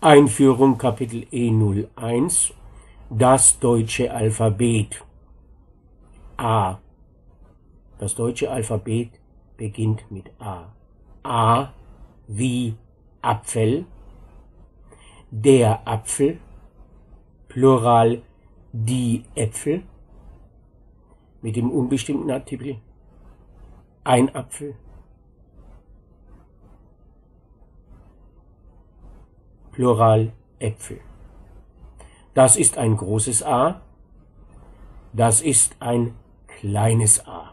Einführung Kapitel E01 Das deutsche Alphabet. A. Das deutsche Alphabet beginnt mit A. A wie Apfel, der Apfel, Plural die Äpfel, mit dem unbestimmten Artikel ein Apfel, Plural Äpfel. Das ist ein großes A, das ist ein kleines a.